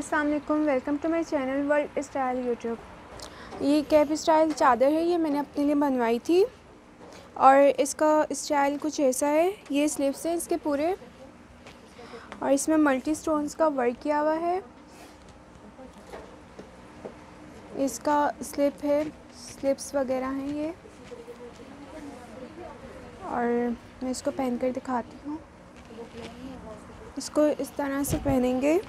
अस्सलाम वालेकुम to my channel world style YouTube ये कैप स्टाइल चादर है, ये मैंने अपने लिए बनवाई थी। और इसका स्टाइल कुछ ऐसा है, ये स्लिप्स हैं इसके पूरे। और इसमें मल्टी स्टोन्स का वर्क किया हुआ है। इसका स्लिप है, स्लिप्स वगैरह हैं ये। और मैं इसको पहन कर दिखाती हूँ। इसको इस तरह से पहनेंगे।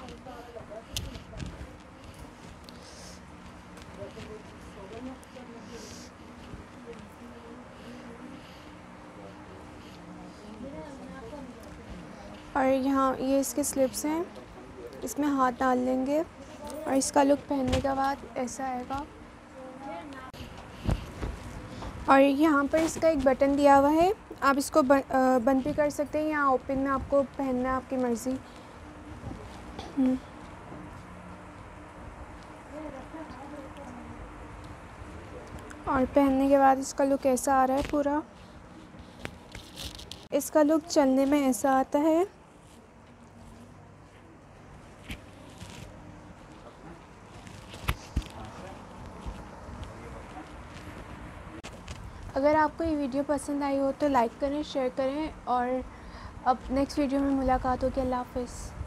और यहाँ, ये इसके स्लिप्स हैं। इसमें हाथ डाल लेंगे और इसका लुक पहनने के बाद ऐसा आएगा। और यहाँ पर इसका एक बटन दिया हुआ है। आप इसको बंद भी कर सकते हैं या ओपन में आपको पहनना है आपकी मर्ज़ी। हम्म। और पहनने के बाद इसका लुक ऐसा आ रहा है पूरा। इसका लुक चलने में ऐसा आता है। अगर आपको ये वीडियो पसंद आई हो तो लाइक करें, शेयर करें और अब नेक्स्ट वीडियो में मुलाकात होगी। अल्लाह हाफ़िज़।